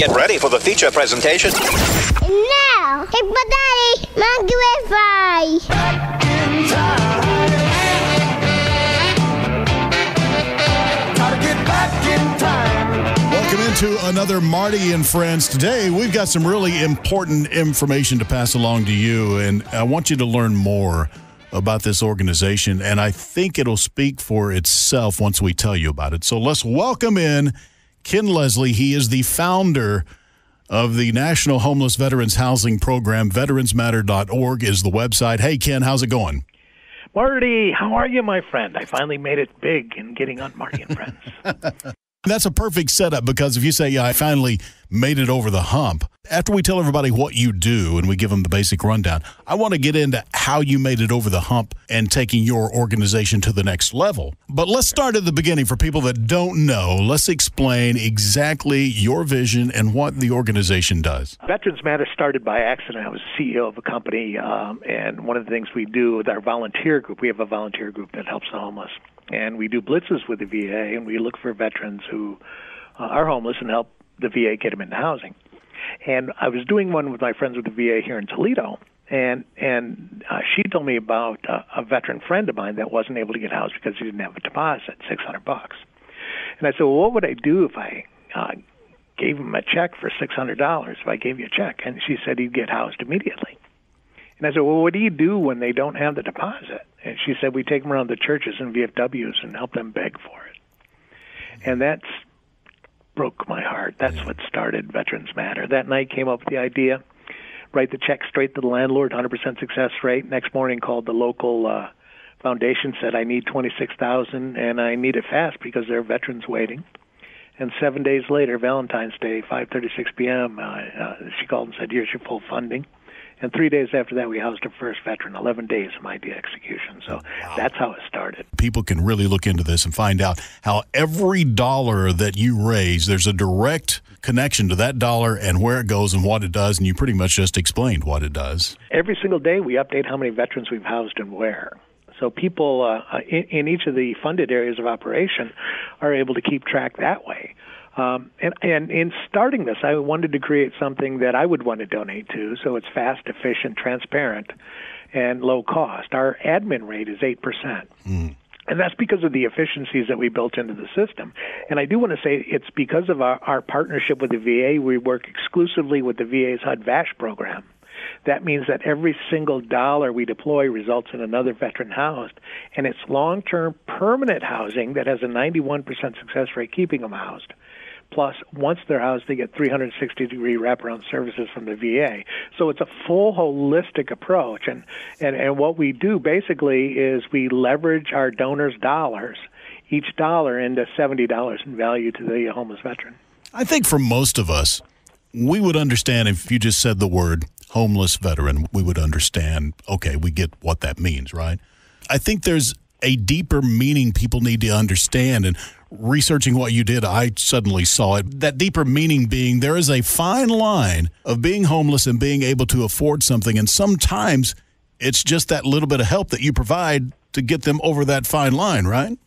Get ready for the feature presentation. Now, hit daddy, monkey Wi-Fi. Welcome into another Marty and Friends. Today, we've got some really important information to pass along to you, and I want you to learn more about this organization, and I think it'll speak for itself once we tell you about it. So let's welcome in Ken Leslie. He is the founder of the National Homeless Veterans Housing Program. VeteransMatter.org is the website. Hey, Ken, how's it going? Marty, how are you, my friend? I finally made it big in getting on Marty and Friends. That's a perfect setup because if you say, yeah, I finally made it over the hump, after we tell everybody what you do and we give them the basic rundown, I want to get into how you made it over the hump and taking your organization to the next level. But let's start at the beginning for people that don't know. Let's explain exactly your vision and what the organization does. Veterans Matter started by accident. I was CEO of a company, um, and one of the things we do with our volunteer group, we have a volunteer group that helps the homeless. And we do blitzes with the VA, and we look for veterans who uh, are homeless and help the VA get them into housing. And I was doing one with my friends with the VA here in Toledo, and and uh, she told me about uh, a veteran friend of mine that wasn't able to get housed because he didn't have a deposit, six hundred bucks. And I said, well, what would I do if I uh, gave him a check for six hundred dollars? If I gave you a check, and she said he'd get housed immediately. And I said, well, what do you do when they don't have the deposit? And she said, we take them around the churches and VFWs and help them beg for it. And that's broke my heart. That's what started Veterans Matter. That night came up with the idea, write the check straight to the landlord, 100% success rate. Next morning called the local uh, foundation, said I need 26,000 and I need it fast because there are veterans waiting. And seven days later, Valentine's Day, 5:36 p.m., uh, uh, she called and said, "Here's your full funding." And three days after that, we housed our first veteran. Eleven days from idea execution. So that's how it started. People can really look into this and find out how every dollar that you raise, there's a direct connection to that dollar and where it goes and what it does. And you pretty much just explained what it does. Every single day, we update how many veterans we've housed and where. So people uh, in, in each of the funded areas of operation are able to keep track that way. Um, and, and in starting this, I wanted to create something that I would want to donate to, so it's fast, efficient, transparent, and low cost. Our admin rate is eight percent. And that's because of the efficiencies that we built into the system. And I do want to say it's because of our, our partnership with the VA. We work exclusively with the VA's HUD VASH program. That means that every single dollar we deploy results in another veteran housed. And it's long term permanent housing that has a 91% success rate keeping them housed. Plus, once they're housed, they get 360 degree wraparound services from the VA. So it's a full holistic approach. And, and, and what we do basically is we leverage our donors' dollars, each dollar into $70 in value to the homeless veteran. I think for most of us, we would understand if you just said the word homeless veteran, we would understand, okay, we get what that means, right? I think there's a deeper meaning people need to understand. And researching what you did, I suddenly saw it. That deeper meaning being there is a fine line of being homeless and being able to afford something. And sometimes it's just that little bit of help that you provide to get them over that fine line, right?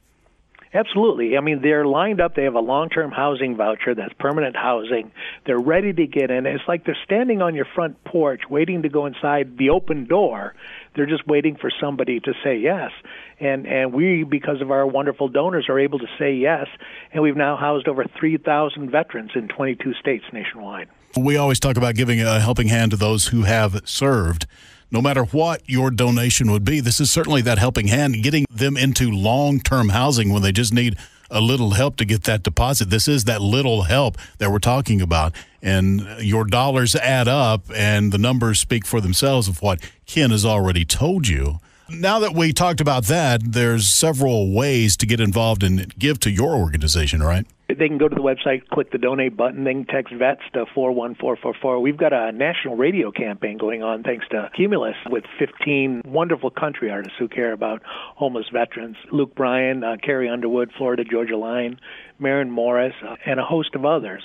Absolutely. I mean, they're lined up. They have a long term housing voucher that's permanent housing. They're ready to get in. It's like they're standing on your front porch waiting to go inside the open door. They're just waiting for somebody to say yes. And, and we, because of our wonderful donors, are able to say yes. And we've now housed over 3,000 veterans in 22 states nationwide. We always talk about giving a helping hand to those who have served. No matter what your donation would be, this is certainly that helping hand, getting them into long term housing when they just need a little help to get that deposit. This is that little help that we're talking about. And your dollars add up, and the numbers speak for themselves of what Ken has already told you. Now that we talked about that, there's several ways to get involved and give to your organization, right? They can go to the website, click the donate button, then text VETS to 41444. We've got a national radio campaign going on thanks to Cumulus with 15 wonderful country artists who care about homeless veterans. Luke Bryan, uh, Carrie Underwood, Florida Georgia Line, Maren Morris, uh, and a host of others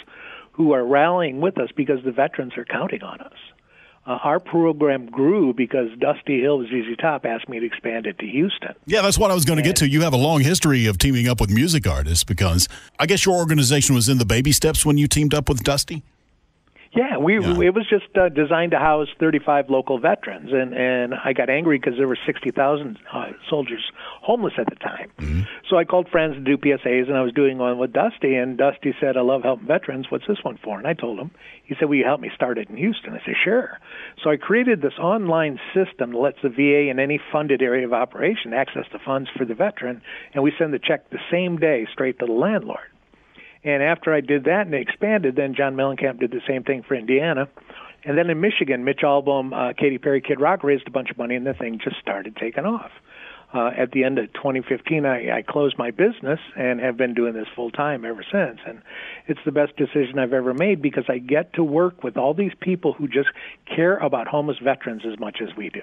who are rallying with us because the veterans are counting on us. Uh, our program grew because Dusty Hill with ZZ Top asked me to expand it to Houston. Yeah, that's what I was going to get to. You have a long history of teaming up with music artists because I guess your organization was in the baby steps when you teamed up with Dusty. Yeah, we Yeah. it was just uh, designed to house 35 local veterans, and and I got angry because there were 60,000 uh, soldiers homeless at the time. So I called friends to do PSAs, and I was doing one with Dusty, and Dusty said, "I love helping veterans. What's this one for?" And I told him. He said, "Will you help me start it in Houston?" I said, "Sure." So I created this online system that lets the VA in any funded area of operation access the funds for the veteran, and we send the check the same day straight to the landlord. And after I did that and expanded, then John Mellencamp did the same thing for Indiana. And then in Michigan, Mitch Albom, uh, Katy Perry, Kid Rock raised a bunch of money, and the thing just started taking off. Uh, at the end of 2015, I, I closed my business and have been doing this full time ever since. And it's the best decision I've ever made because I get to work with all these people who just care about homeless veterans as much as we do.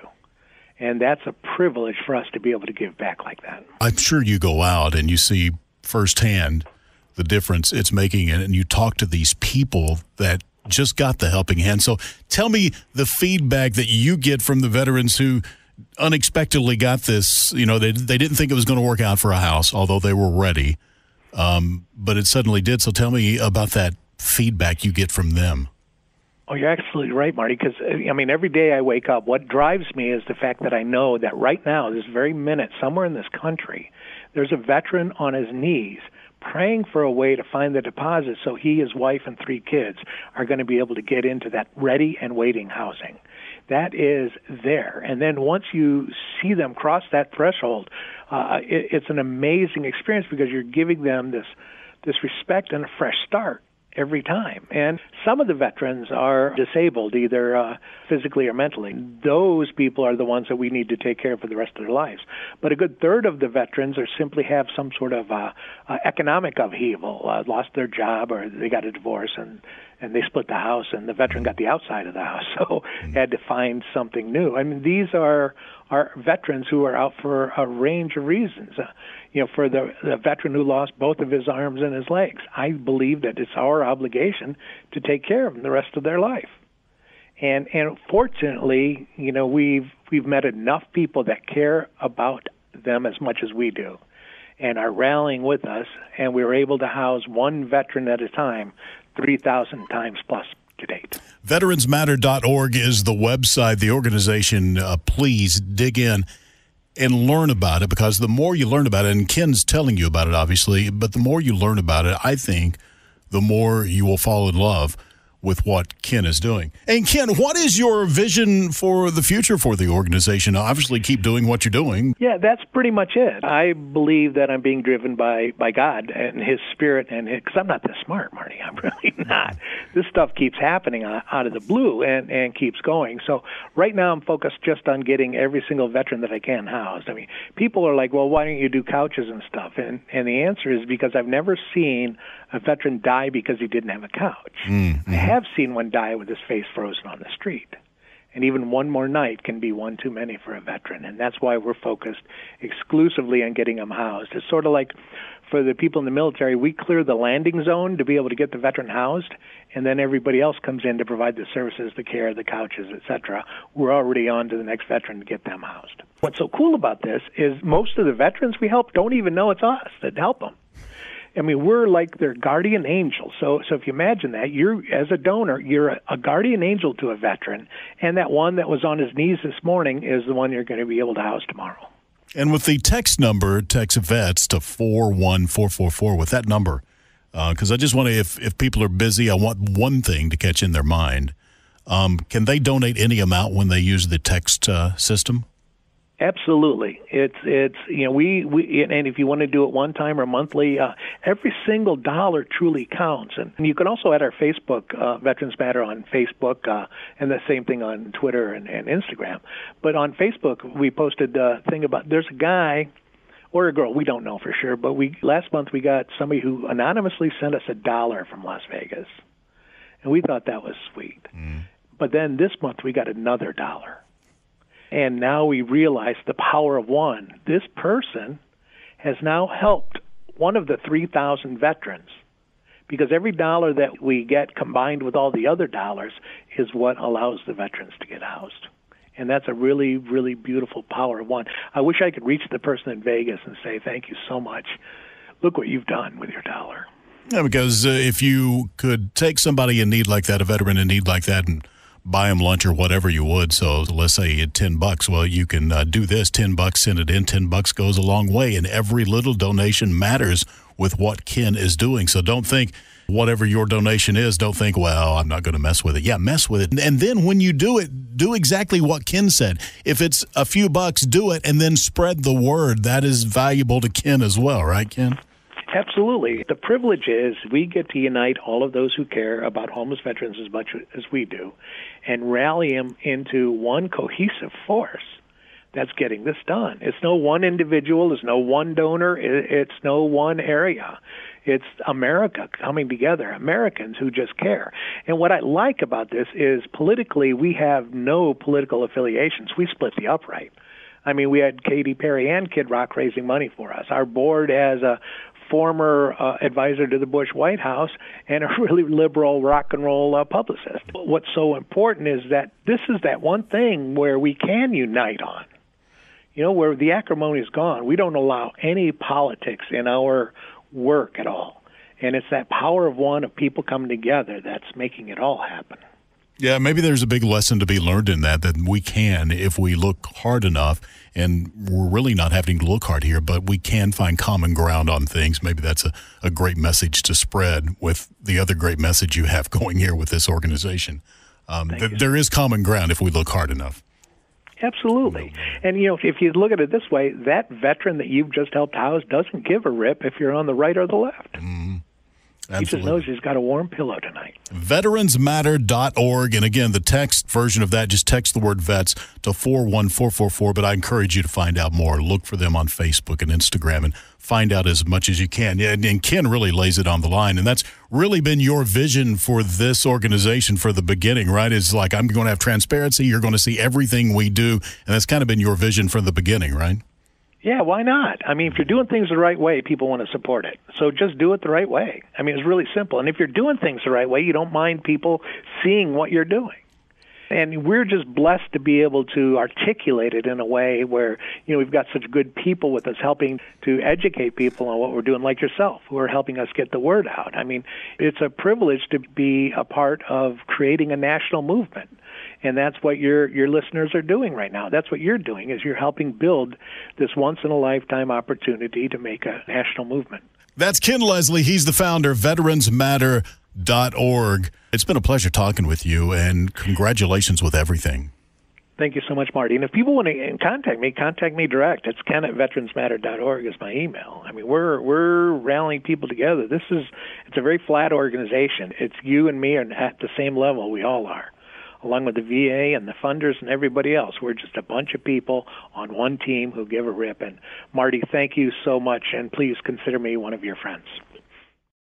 And that's a privilege for us to be able to give back like that. I'm sure you go out and you see firsthand the difference it's making, and you talk to these people that just got the helping hand. So tell me the feedback that you get from the veterans who unexpectedly got this. You know, they, they didn't think it was going to work out for a house, although they were ready, um, but it suddenly did. So tell me about that feedback you get from them. Oh, you're absolutely right, Marty. Because I mean, every day I wake up, what drives me is the fact that I know that right now, this very minute, somewhere in this country, there's a veteran on his knees praying for a way to find the deposit so he, his wife, and three kids are going to be able to get into that ready and waiting housing. That is there. And then once you see them cross that threshold, uh, it, it's an amazing experience because you're giving them this this respect and a fresh start every time. And some of the veterans are disabled, either uh, physically or mentally. Those people are the ones that we need to take care of for the rest of their lives. But a good third of the veterans are simply have some sort of uh, uh, economic upheaval, uh, lost their job, or they got a divorce and and they split the house, and the veteran got the outside of the house, so had to find something new. I mean, these are are veterans who are out for a range of reasons. Uh, you know, for the, the veteran who lost both of his arms and his legs, I believe that it's our obligation to take care of them the rest of their life. And and fortunately, you know, we've we've met enough people that care about them as much as we do and are rallying with us and we were able to house one veteran at a time 3,000 times plus to date. Veteransmatter.org is the website, the organization. Uh, please dig in and learn about it because the more you learn about it, and Ken's telling you about it, obviously, but the more you learn about it, I think the more you will fall in love with what Ken is doing. And Ken, what is your vision for the future for the organization? Obviously, keep doing what you're doing. Yeah, that's pretty much it. I believe that I'm being driven by by God and His Spirit, and because I'm not this smart, Marty, I'm really not. This stuff keeps happening out of the blue and and keeps going. So right now, I'm focused just on getting every single veteran that I can housed. I mean, people are like, well, why don't you do couches and stuff? And and the answer is because I've never seen a veteran die because he didn't have a couch. Mm-hmm. I have seen one die with his face frozen on the street. And even one more night can be one too many for a veteran. And that's why we're focused exclusively on getting them housed. It's sort of like for the people in the military, we clear the landing zone to be able to get the veteran housed, and then everybody else comes in to provide the services, the care, the couches, etc. We're already on to the next veteran to get them housed. What's so cool about this is most of the veterans we help don't even know it's us that help them. I mean, we're like their guardian angel. So, so if you imagine that, you're as a donor, you're a, a guardian angel to a veteran, and that one that was on his knees this morning is the one you're going to be able to house tomorrow. And with the text number, text vets to 41444 with that number, because uh, I just want to, if, if people are busy, I want one thing to catch in their mind. Um, can they donate any amount when they use the text uh, system? Absolutely, it's it's you know we we and if you want to do it one time or monthly, uh, every single dollar truly counts. And you can also add our Facebook uh, Veterans Matter on Facebook, uh, and the same thing on Twitter and, and Instagram. But on Facebook, we posted a thing about there's a guy or a girl we don't know for sure, but we last month we got somebody who anonymously sent us a dollar from Las Vegas, and we thought that was sweet. Mm. But then this month we got another dollar. And now we realize the power of one. This person has now helped one of the 3,000 veterans because every dollar that we get combined with all the other dollars is what allows the veterans to get housed. And that's a really, really beautiful power of one. I wish I could reach the person in Vegas and say, thank you so much. Look what you've done with your dollar. Yeah, because uh, if you could take somebody in need like that, a veteran in need like that, and buy them lunch or whatever you would. So let's say you had 10 bucks. Well, you can uh, do this 10 bucks, send it in. 10 bucks goes a long way. And every little donation matters with what Ken is doing. So don't think whatever your donation is, don't think, well, I'm not going to mess with it. Yeah, mess with it. And then when you do it, do exactly what Ken said. If it's a few bucks, do it and then spread the word. That is valuable to Ken as well, right, Ken? Absolutely. The privilege is we get to unite all of those who care about homeless veterans as much as we do and rally them into one cohesive force that's getting this done. It's no one individual, it's no one donor, it's no one area. It's America coming together, Americans who just care. And what I like about this is politically, we have no political affiliations. We split the upright. I mean, we had Katy Perry and Kid Rock raising money for us. Our board has a former uh, advisor to the Bush White House and a really liberal rock and roll uh, publicist. What's so important is that this is that one thing where we can unite on. You know, where the acrimony is gone, we don't allow any politics in our work at all. And it's that power of one of people coming together that's making it all happen. Yeah, maybe there's a big lesson to be learned in that, that we can, if we look hard enough, and we're really not having to look hard here, but we can find common ground on things. Maybe that's a, a great message to spread with the other great message you have going here with this organization. Um, th- there is common ground if we look hard enough. Absolutely. And, you know, if you look at it this way, that veteran that you've just helped house doesn't give a rip if you're on the right or the left. Mm-hmm. Absolutely. He just knows he's got a warm pillow tonight. Veteransmatter.org. And again, the text version of that, just text the word vets to 41444. But I encourage you to find out more. Look for them on Facebook and Instagram and find out as much as you can. Yeah, and Ken really lays it on the line. And that's really been your vision for this organization for the beginning, right? It's like, I'm going to have transparency. You're going to see everything we do. And that's kind of been your vision from the beginning, right? Yeah, why not? I mean, if you're doing things the right way, people want to support it. So just do it the right way. I mean, it's really simple. And if you're doing things the right way, you don't mind people seeing what you're doing. And we're just blessed to be able to articulate it in a way where, you know, we've got such good people with us helping to educate people on what we're doing, like yourself, who are helping us get the word out. I mean, it's a privilege to be a part of creating a national movement and that's what your your listeners are doing right now. That's what you're doing is you're helping build this once in a lifetime opportunity to make a national movement. That's Ken Leslie. He's the founder of veteransmatter.org. It's been a pleasure talking with you and congratulations with everything. Thank you so much, Marty. And if people want to contact me, contact me direct. It's ken at veteransmatter.org is my email. I mean, we're we're rallying people together. This is it's a very flat organization. It's you and me are at the same level. We all are along with the VA and the funders and everybody else. We're just a bunch of people on one team who give a rip. And Marty, thank you so much, and please consider me one of your friends.